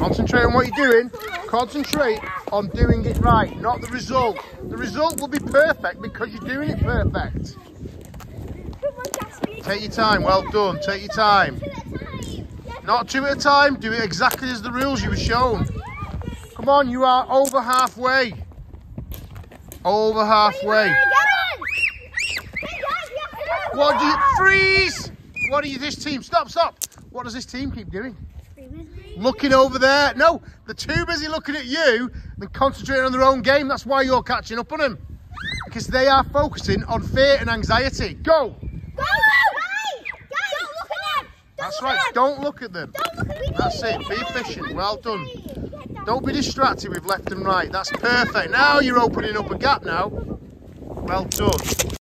Concentrate on what you're doing. Concentrate on doing it right, not the result. The result will be perfect because you're doing it perfect. Take your time. Well done. Take your time. Not two at a time. Do it exactly as the rules you were shown. Come on, you are over halfway. Over halfway. What do you freeze? What are you this team? Stop, stop. What does this team keep doing? Looking over there. No, they're too busy looking at you than concentrating on their own game. That's why you're catching up on them. Because they are focusing on fear and anxiety. Go. Go! Don't look at them! That's right. Don't look at them. Don't look at me. That's it. Be efficient. Well done. Don't be distracted with left and right. That's perfect. Now you're opening up a gap now. Well done.